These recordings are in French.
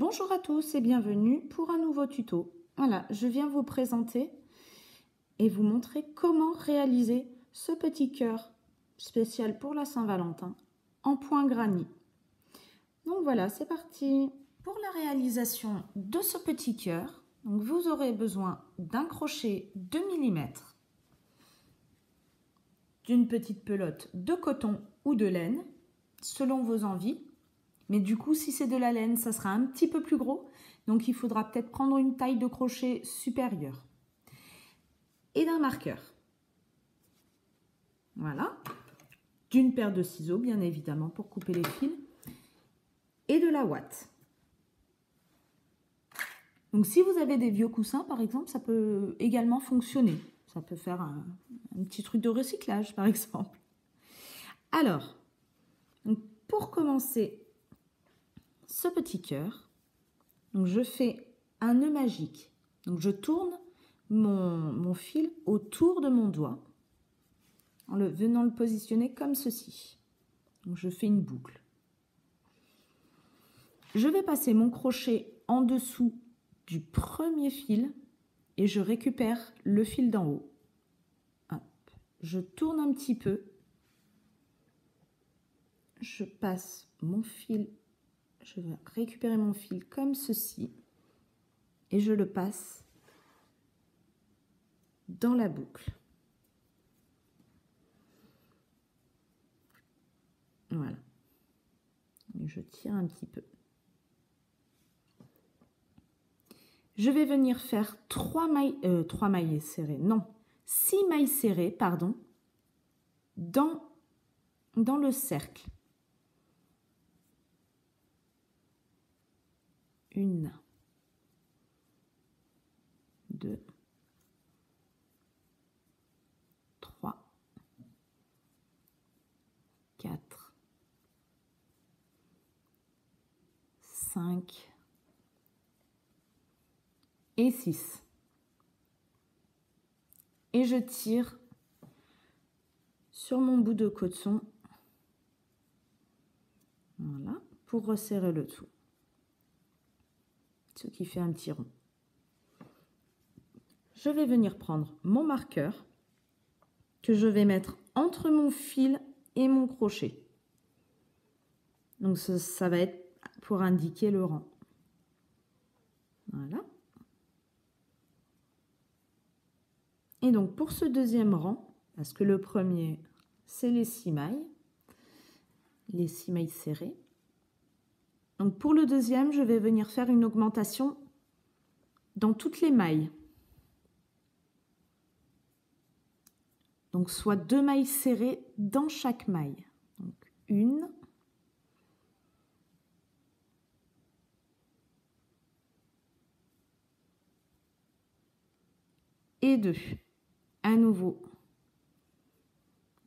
Bonjour à tous et bienvenue pour un nouveau tuto. Voilà, je viens vous présenter et vous montrer comment réaliser ce petit cœur spécial pour la Saint-Valentin en point granit. Donc voilà, c'est parti. Pour la réalisation de ce petit cœur, vous aurez besoin d'un crochet de mm, d'une petite pelote de coton ou de laine, selon vos envies. Mais du coup, si c'est de la laine, ça sera un petit peu plus gros. Donc, il faudra peut-être prendre une taille de crochet supérieure. Et d'un marqueur. Voilà. D'une paire de ciseaux, bien évidemment, pour couper les fils. Et de la ouate. Donc si vous avez des vieux coussins, par exemple, ça peut également fonctionner. Ça peut faire un, petit truc de recyclage, par exemple. Alors, pour commencer ce petit cœur, donc je fais un nœud magique. Donc je tourne mon, fil autour de mon doigt en le, venant le positionner comme ceci. Je fais une boucle. Je vais passer mon crochet en dessous du premier fil et je récupère le fil d'en haut. Je tourne un petit peu. Je passe mon fil, je vais récupérer mon fil comme ceci et je le passe dans la boucle. Voilà. Je tire un petit peu. je vais venir faire trois mailles, euh, mailles serrées, non, six mailles serrées, pardon, dans, dans le cercle. Une, deux, trois, quatre, cinq, et 6. Et je tire sur mon bout de coton. Voilà, pour resserrer le tout. Ce qui fait un petit rond. Je vais venir prendre mon marqueur que je vais mettre entre mon fil et mon crochet. Donc ça, va être pour indiquer le rang. Voilà. Et donc pour ce deuxième rang, parce que le premier, c'est les six mailles, les six mailles serrées. Donc pour le deuxième, je vais venir faire une augmentation dans toutes les mailles. Donc soit deux mailles serrées dans chaque maille. Donc une, et deux à nouveau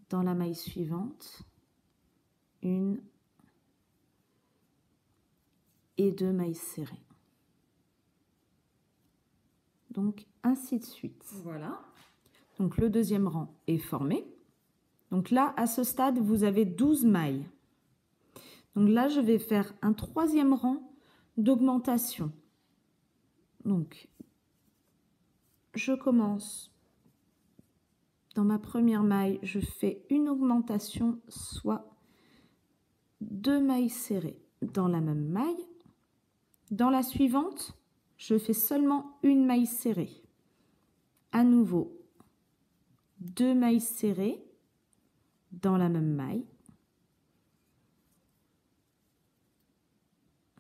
dans la maille suivante, une et deux mailles serrées. Donc ainsi de suite. Voilà. Donc le deuxième rang est formé. Donc là, à ce stade, vous avez 12 mailles. Donc là, je vais faire un troisième rang d'augmentation. Donc, je commence dans ma première maille, je fais une augmentation, soit deux mailles serrées dans la même maille. Dans la suivante, je fais seulement une maille serrée. À nouveau, deux mailles serrées dans la même maille.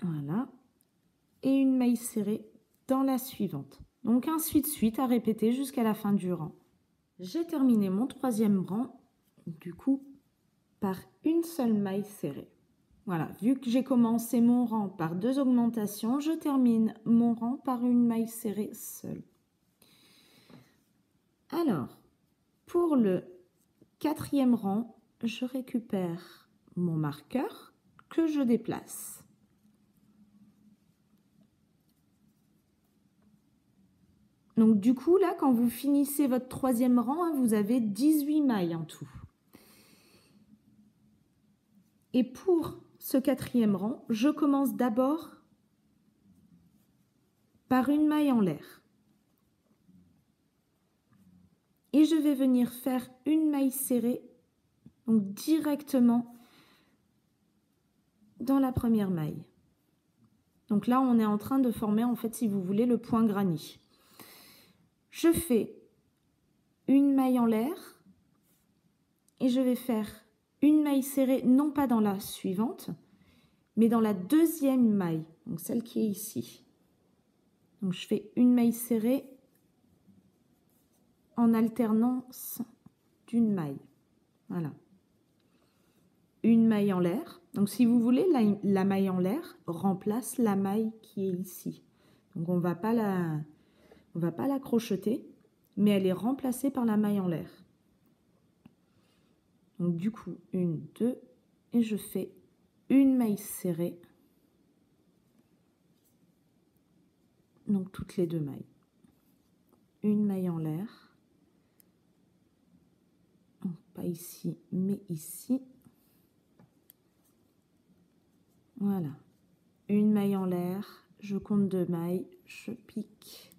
Voilà. Et une maille serrée dans la suivante. Donc ainsi de suite à répéter jusqu'à la fin du rang. J'ai terminé mon troisième rang, du coup, par une seule maille serrée. Voilà, vu que j'ai commencé mon rang par deux augmentations, je termine mon rang par une maille serrée seule. Alors, pour le quatrième rang, je récupère mon marqueur que je déplace. Donc du coup, là, quand vous finissez votre troisième rang, hein, vous avez 18 mailles en tout. Et pour ce quatrième rang, je commence d'abord par une maille en l'air. Et je vais venir faire une maille serrée, donc directement dans la première maille. Donc là, on est en train de former, en fait, si vous voulez, le point granit. Je fais une maille en l'air et je vais faire une maille serrée, non pas dans la suivante, mais dans la deuxième maille, donc celle qui est ici. Donc je fais une maille serrée en alternance d'une maille. Voilà. Une maille en l'air. Donc si vous voulez, la, maille en l'air remplace la maille qui est ici. Donc on ne va pas la, on va pas la crocheter, mais elle est remplacée par la maille en l'air. Donc du coup, une, deux, et je fais une maille serrée. Donc toutes les deux mailles. Une maille en l'air. Pas ici, mais ici. Voilà. Une maille en l'air. Je compte deux mailles. Je pique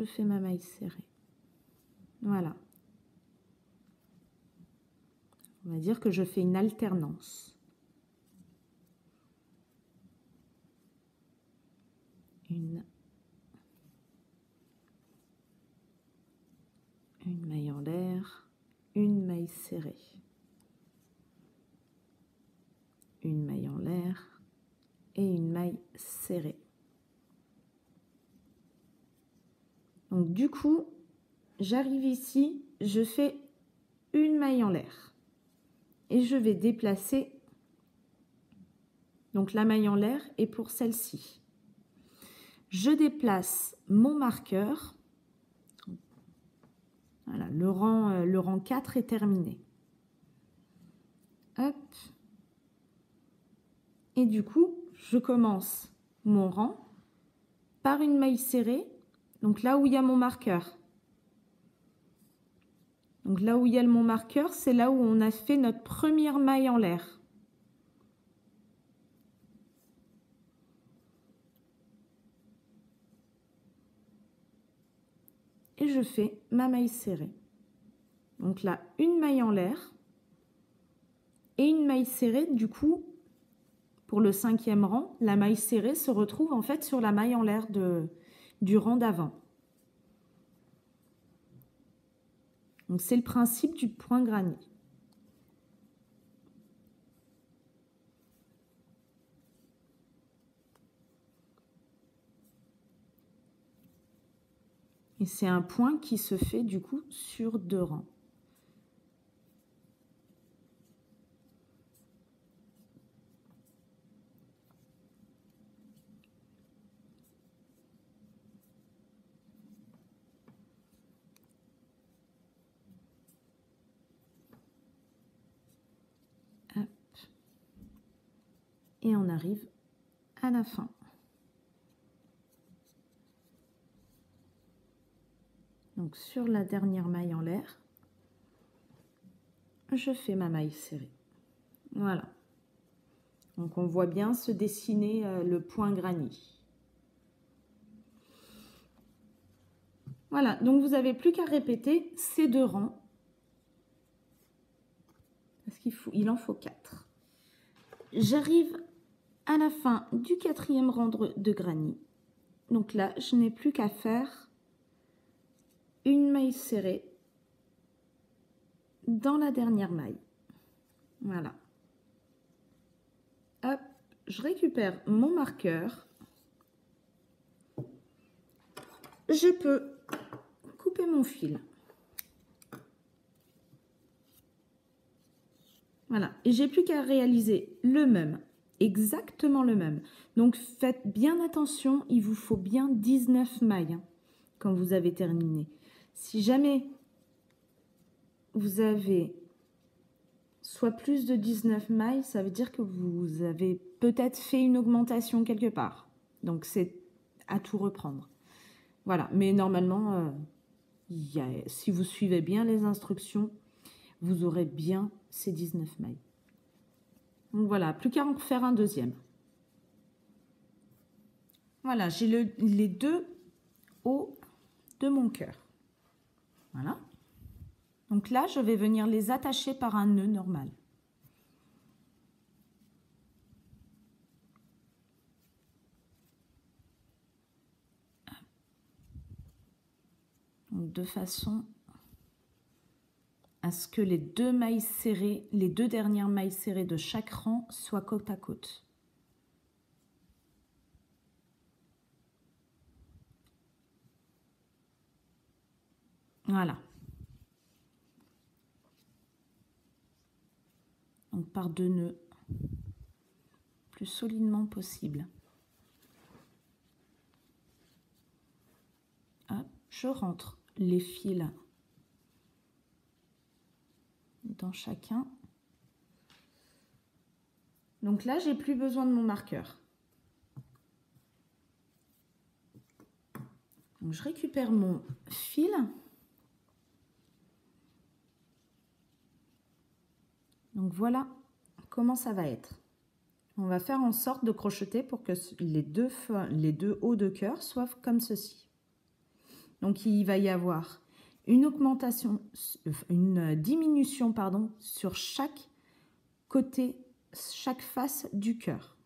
je fais ma maille serrée. Voilà. On va dire que je fais une alternance. Une, maille en l'air, une maille serrée. Une maille en l'air et une maille serrée. Donc du coup, j'arrive ici, je fais une maille en l'air. Et je vais déplacer donc la maille en l'air et pour celle-ci. Je déplace mon marqueur. Voilà, le rang, euh, le rang 4 est terminé. Hop. Et du coup, je commence mon rang par une maille serrée donc là où il y a mon marqueur. Donc là où il y a mon marqueur, c'est là où on a fait notre première maille en l'air. Et je fais ma maille serrée. Donc là, une maille en l'air et une maille serrée. Du coup, pour le cinquième rang, la maille serrée se retrouve en fait sur la maille en l'air du rang d'avant. Donc c'est le principe du point granit. Et c'est un point qui se fait du coup sur deux rangs. Et on arrive à la fin. Donc sur la dernière maille en l'air, je fais ma maille serrée. Voilà. Donc on voit bien se dessiner euh, le point granit. Voilà, donc vous n'avez plus qu'à répéter ces deux rangs. Parce qu'il faut, il en faut quatre. J'arrive à la fin du quatrième rang de granit. Donc là, je n'ai plus qu'à faire une maille serrée dans la dernière maille. Voilà. Je récupère mon marqueur. Je peux couper mon fil. Voilà, et j'ai plus qu'à réaliser le même exactement le même. Donc faites bien attention, il vous faut bien 19 mailles hein, quand vous avez terminé. Si jamais vous avez soit plus de 19 mailles, ça veut dire que vous avez peut-être fait une augmentation quelque part. Donc c'est à tout reprendre. Voilà, mais normalement, euh, si vous suivez bien les instructions, vous aurez bien ces 19 mailles. Donc voilà, plus qu'à en faire un deuxième. Voilà, j'ai les deux hauts de mon cœur. Voilà. Donc là, je vais venir les attacher par un nœud normal. de façon que les deux mailles serrées, les deux dernières mailles serrées de chaque rang soient côte à côte. Voilà. Donc par deux nœuds, plus solidement possible. je rentre les fils dans chacun. Donc là, j'ai plus besoin de mon marqueur. je récupère mon fil. Donc voilà comment ça va être. On va faire en sorte de crocheter pour que les deux, les deux hauts de cœur soient comme ceci. Donc il va y avoir une augmentation, une diminution pardon, sur chaque côté, chaque face du cœur.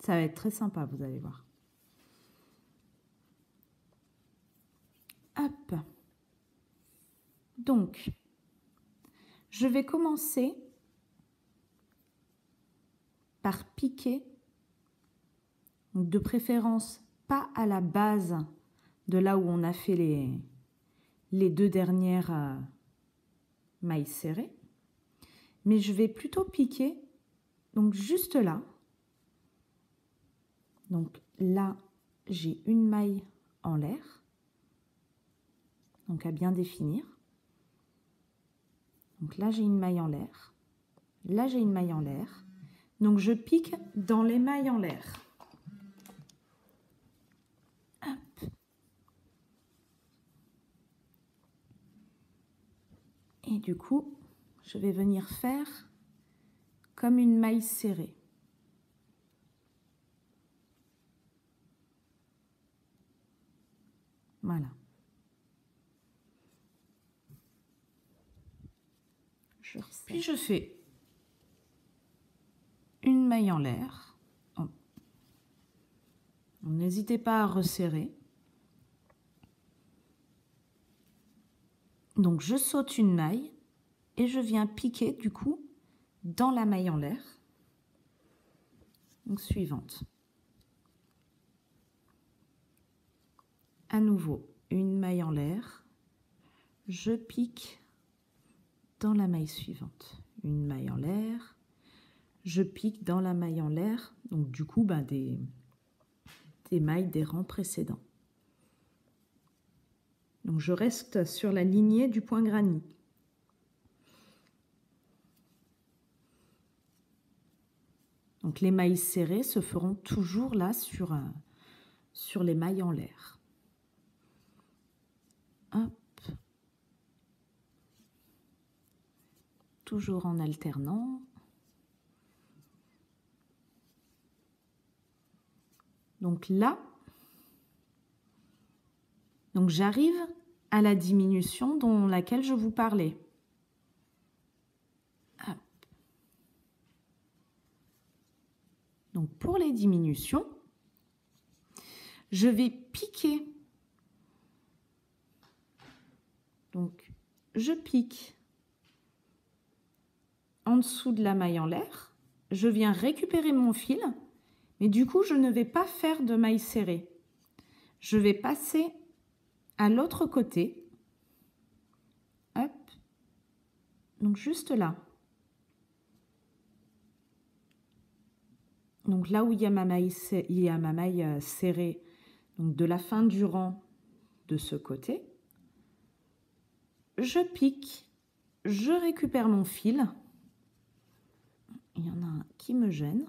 Ça va être très sympa, vous allez voir. Hop. Donc, je vais commencer par piquer, de préférence pas à la base de là où on a fait les, les deux dernières euh, mailles serrées. Mais je vais plutôt piquer, donc juste là. Donc là, j'ai une maille en l'air. Donc à bien définir. Donc là, j'ai une maille en l'air. Là, j'ai une maille en l'air. Donc je pique dans les mailles en l'air. Et du coup, je vais venir faire comme une maille serrée. Voilà. Je Puis je fais une maille en l'air. N'hésitez pas à resserrer. Donc je saute une maille et je viens piquer du coup dans la maille en l'air. Donc suivante. À nouveau, une maille en l'air. Je pique dans la maille suivante. Une maille en l'air. Je pique dans la maille en l'air. Donc du coup, ben, des, des mailles des rangs précédents. Donc je reste sur la lignée du point granit. Donc les mailles serrées se feront toujours là sur, euh, les mailles en l'air. Toujours en alternant. Donc là, donc j'arrive à la diminution dont laquelle je vous parlais. Donc pour les diminutions, je vais piquer. Donc je pique en dessous de la maille en l'air. Je viens récupérer mon fil, mais du coup je ne vais pas faire de maille serrée. Je vais passer à l'autre côté. Donc juste là. Donc là où il y a ma maille, il y a ma maille euh, serrée, donc de la fin du rang de ce côté, je pique, je récupère mon fil. Il y en a un qui me gêne.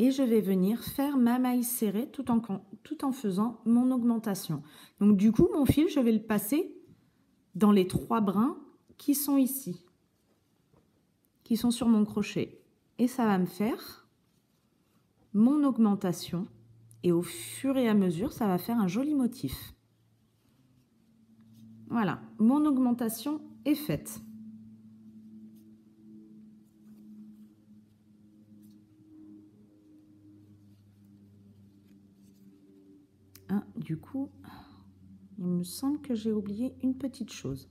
Et je vais venir faire ma maille serrée tout en, tout en faisant mon augmentation. Donc du coup, mon fil, je vais le passer dans les trois brins qui sont ici. qui sont sur mon crochet. Et ça va me faire mon augmentation. Et au fur et à mesure, ça va faire un joli motif. Voilà, mon augmentation est faite. Ah, du coup, il me semble que j'ai oublié une petite chose.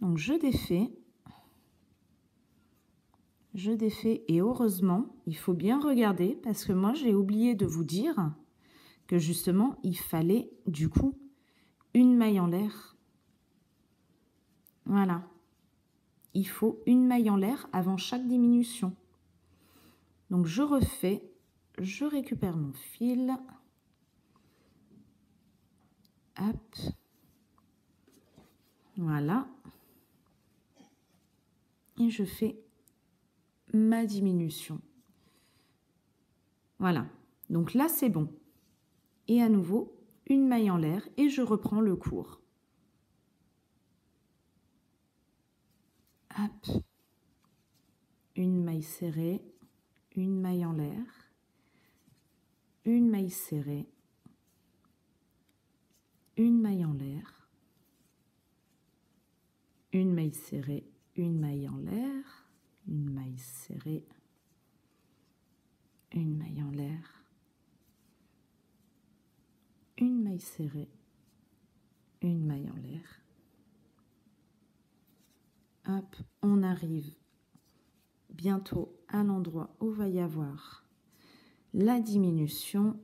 Donc je défais. Je défais et heureusement, il faut bien regarder parce que moi j'ai oublié de vous dire que justement il fallait du coup une maille en l'air. Voilà. Il faut une maille en l'air avant chaque diminution. Donc je refais, je récupère mon fil. Hop. Voilà. Et je fais ma diminution. Voilà. Donc là, c'est bon. Et à nouveau, une maille en l'air et je reprends le cours. Hop. Une maille serrée, une maille en l'air, une maille serrée, une maille en l'air, une maille serrée, une maille en l'air, une maille serrée, une maille en l'air, une maille serrée, une maille en l'air. Hop, on arrive bientôt à l'endroit où va y avoir la diminution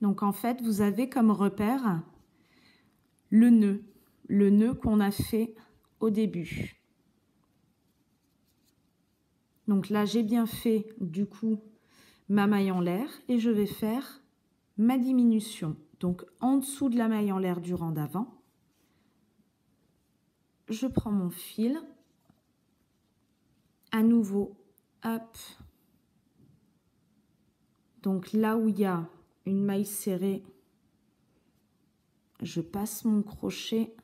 Donc en fait, vous avez comme repère le nœud, le nœud qu'on a fait au début. Donc là, j'ai bien fait du coup ma maille en l'air et je vais faire ma diminution. Donc en dessous de la maille en l'air du rang d'avant, je prends mon fil, à nouveau, hop, donc là où il y a une maille serrée, je passe mon crochet.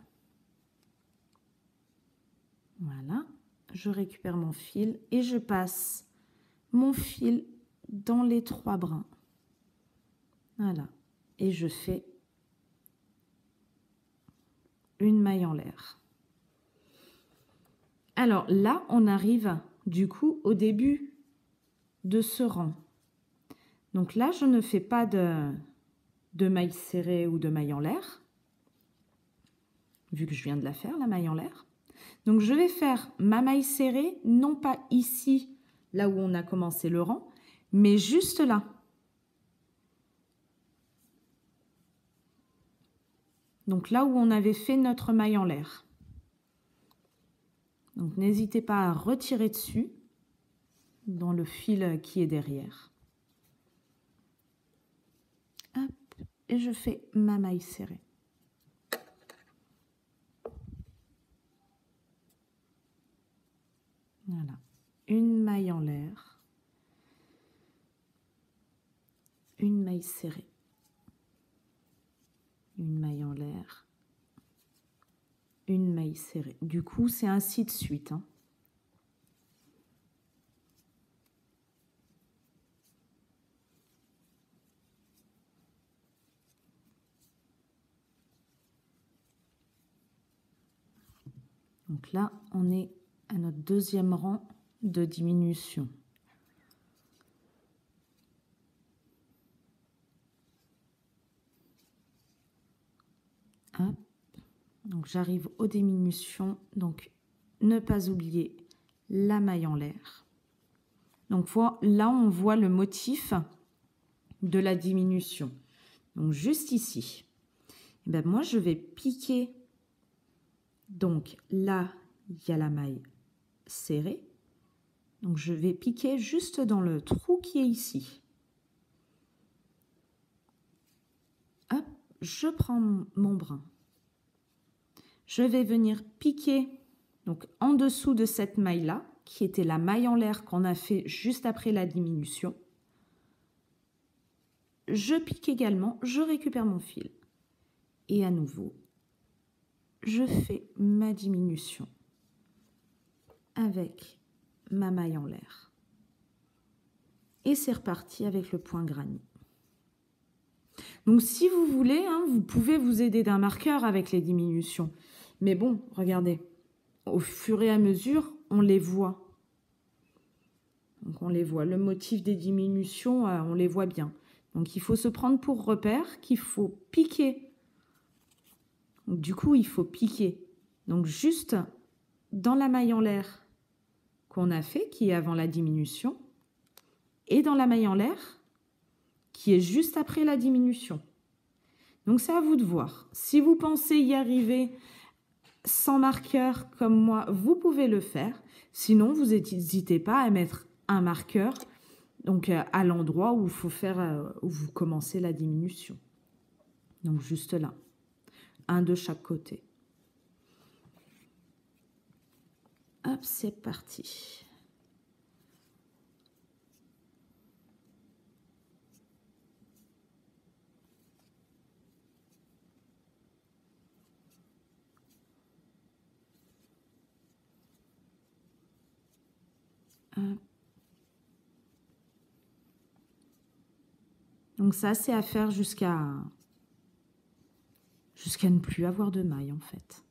Voilà, je récupère mon fil et je passe mon fil dans les trois brins. Voilà, et je fais une maille en l'air. Alors là, on arrive du coup au début de ce rang. Donc là, je ne fais pas de, de maille serrée ou de maille en l'air, vu que je viens de la faire, la maille en l'air. Donc je vais faire ma maille serrée, non pas ici, là où on a commencé le rang, mais juste là. Donc là où on avait fait notre maille en l'air. Donc n'hésitez pas à retirer dessus dans le fil qui est derrière. et je fais ma maille serrée. Voilà, une maille en l'air, une maille serrée, une maille en l'air, une maille serrée. Du coup, c'est ainsi de suite. Hein. Donc là, on est à notre deuxième rang de diminution. Donc j'arrive aux diminutions. Donc ne pas oublier la maille en l'air. Donc là, on voit le motif de la diminution. Donc juste ici. Et eh ben moi, je vais piquer donc là, il y a la maille serrée. Donc je vais piquer juste dans le trou qui est ici. Hop, je prends mon brin. Je vais venir piquer donc en dessous de cette maille-là qui était la maille en l'air qu'on a fait juste après la diminution. Je pique également, je récupère mon fil. Et à nouveau, je fais ma diminution avec ma maille en l'air. Et c'est reparti avec le point granit. Donc si vous voulez, hein, vous pouvez vous aider d'un marqueur avec les diminutions. Mais bon, regardez, au fur et à mesure, on les voit. Donc on les voit. Le motif des diminutions, euh, on les voit bien. Donc il faut se prendre pour repère qu'il faut piquer. du coup, il faut piquer. Donc juste dans la maille en l'air qu'on a fait, qui est avant la diminution, et dans la maille en l'air qui est juste après la diminution. Donc c'est à vous de voir. Si vous pensez y arriver sans marqueur comme moi, vous pouvez le faire. Sinon, vous n'hésitez pas à mettre un marqueur donc euh, à l'endroit où euh, où vous commencez la diminution. Donc juste là. Un de chaque côté. Hop, c'est parti. Donc ça, c'est à faire jusqu'à jusqu'à ne plus avoir de mailles en fait.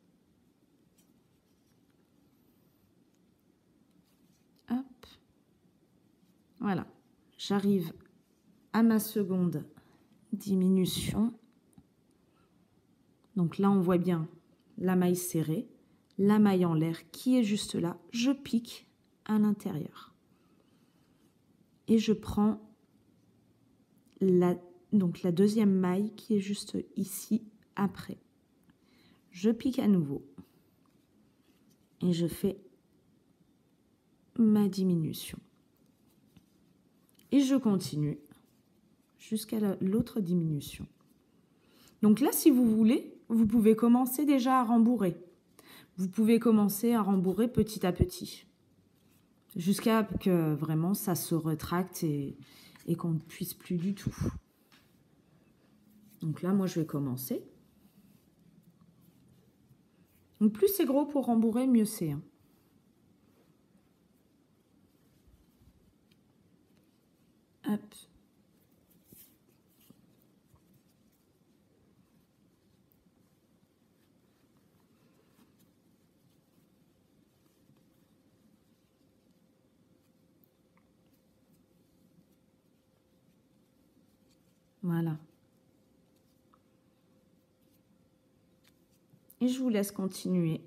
Hop. Voilà. J'arrive à ma seconde diminution. Donc là, on voit bien la maille serrée, la maille en l'air qui est juste là. Je pique à l'intérieur. Et je prends la, donc la deuxième maille qui est juste ici après. Je pique à nouveau. Et je fais ma diminution. Et je continue jusqu'à l'autre diminution. Donc là, si vous voulez, vous pouvez commencer déjà à rembourrer. Vous pouvez commencer à rembourrer petit à petit jusqu'à que vraiment ça se retracte et, qu'on ne puisse plus du tout. Donc là, moi, je vais commencer. Donc plus c'est gros pour rembourrer, mieux c'est. Hein. Hop. Voilà. Et je vous laisse continuer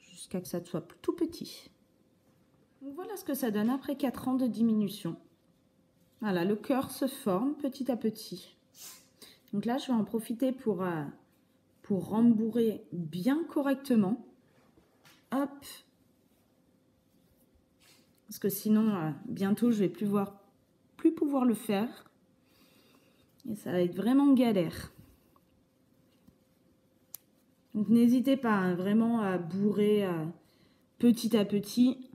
jusqu'à que ça soit tout petit. voilà ce que ça donne après 4 ans de diminution. Voilà, le cœur se forme petit à petit. Donc là, je vais en profiter pour, euh, rembourrer bien correctement. Parce que sinon, euh, bientôt, je vais plus voir plus pouvoir le faire. Et ça va être vraiment galère. Donc n'hésitez pas hein, vraiment à bourrer euh, petit à petit.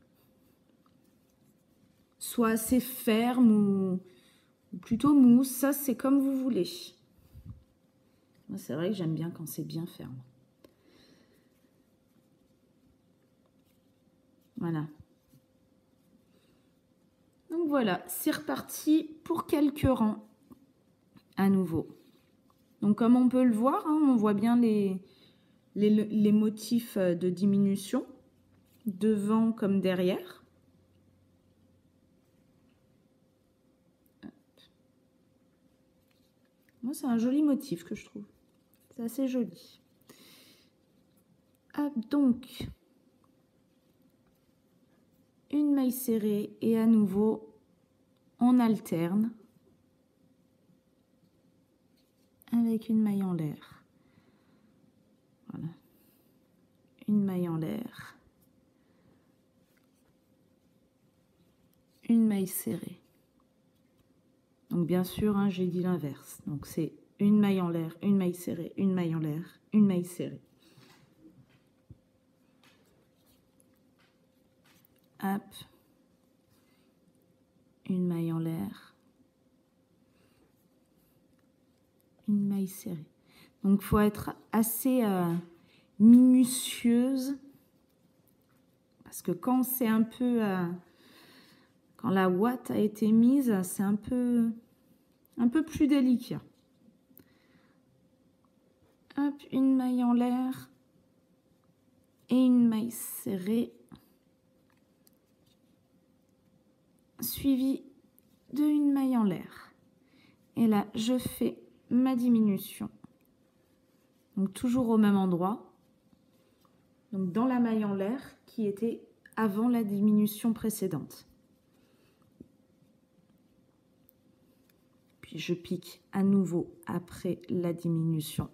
Soit assez ferme ou, plutôt mousse. Ça, c'est comme vous voulez. Moi, c'est vrai que j'aime bien quand c'est bien ferme. Voilà. Voilà, c'est reparti pour quelques rangs à nouveau. Donc comme on peut le voir, hein, on voit bien les, motifs de diminution, devant comme derrière. Moi, c'est un joli motif que je trouve. C'est assez joli. Donc, une maille serrée et à nouveau on alterne avec une maille en l'air. Voilà. Une maille en l'air. Une maille serrée. Donc bien sûr, hein, j'ai dit l'inverse. Donc c'est une maille en l'air, une maille serrée, une maille en l'air, une maille serrée. hop, une maille en l'air, une maille serrée. Donc, faut être assez euh, minutieuse parce que quand c'est un peu, euh, quand la ouate a été mise, c'est un peu, un peu plus délicat. Hop, une maille en l'air et une maille serrée. Suivi de une maille en l'air. Et là, je fais ma diminution. Donc toujours au même endroit. Donc dans la maille en l'air qui était avant la diminution précédente. Puis je pique à nouveau après la diminution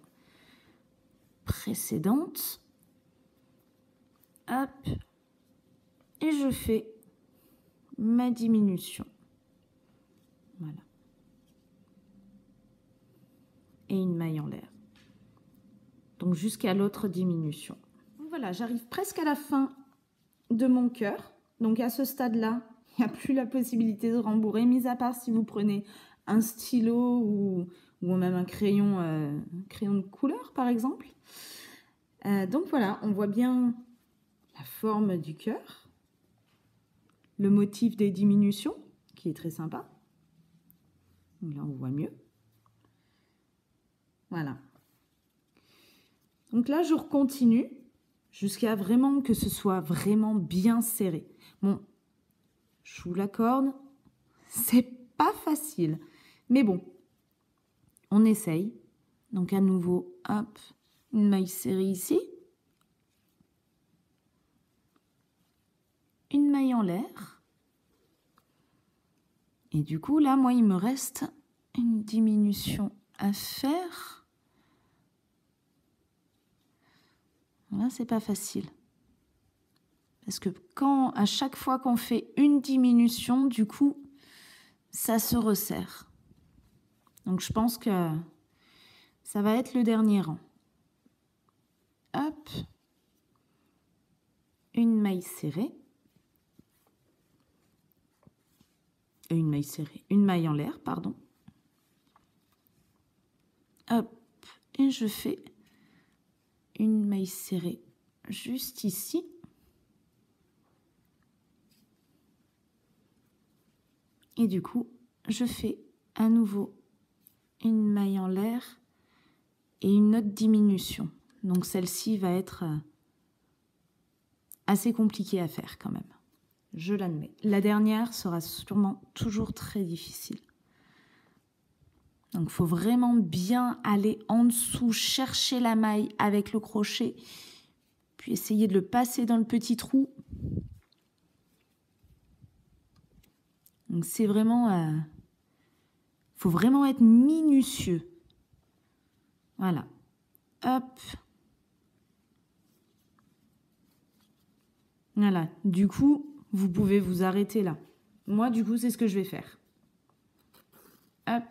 précédente. Hop. Et je fais ma diminution. Voilà. Et une maille en l'air. Donc jusqu'à l'autre diminution. Voilà, j'arrive presque à la fin de mon cœur. Donc à ce stade-là, il n'y a plus la possibilité de rembourrer, mis à part si vous prenez un stylo ou, même un crayon, euh, crayon de couleur par exemple. Euh, donc voilà, on voit bien la forme du cœur, le motif des diminutions qui est très sympa. là on voit mieux. Voilà. Donc là je continue jusqu'à vraiment que ce soit vraiment bien serré. Bon, je vous l'accorde, c'est pas facile. Mais bon, on essaye. Donc à nouveau, une maille serrée ici. Une maille en l'air. Et du coup, là, moi, il me reste une diminution à faire. Là, c'est pas facile. Parce que quand, à chaque fois qu'on fait une diminution, du coup, ça se resserre. Donc, je pense que ça va être le dernier rang. Hop. Une maille serrée. Une maille serrée. Une maille en l'air, pardon. Hop. Et je fais une maille serrée juste ici. Et du coup, je fais à nouveau une maille en l'air et une autre diminution. Donc celle-ci va être euh, assez compliquée à faire quand même. Je l'admets. La dernière sera sûrement toujours très difficile. Donc, il faut vraiment bien aller en dessous, chercher la maille avec le crochet, puis essayer de le passer dans le petit trou. Donc, c'est vraiment... Il euh, faut vraiment être minutieux. Voilà. Hop. Voilà. Du coup, vous pouvez vous arrêter là. Moi, du coup, c'est ce que je vais faire. Hop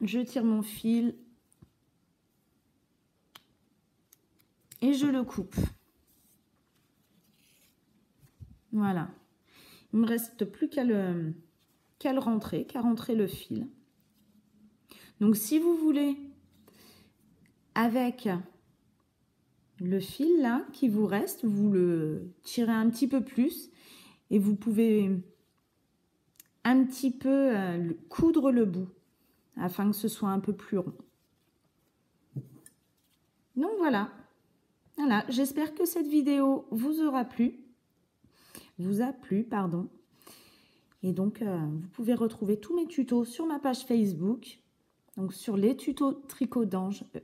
je tire mon fil et je le coupe. Voilà. Il me reste plus qu'à le, qu'à le rentrer, qu'à rentrer le fil. Donc si vous voulez, avec le fil là qui vous reste, vous le tirez un petit peu plus et vous pouvez un petit peu euh, coudre le bout afin que ce soit un peu plus rond. Donc voilà. Voilà, j'espère que cette vidéo vous aura plu. Vous a plu, pardon. Et donc, euh, vous pouvez retrouver tous mes tutos sur ma page Facebook. Donc, sur les tutos tricot d'ange euh,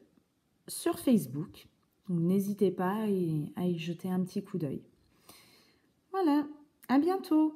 sur Facebook. Donc, n'hésitez pas à y jeter un petit coup d'œil. Voilà, à bientôt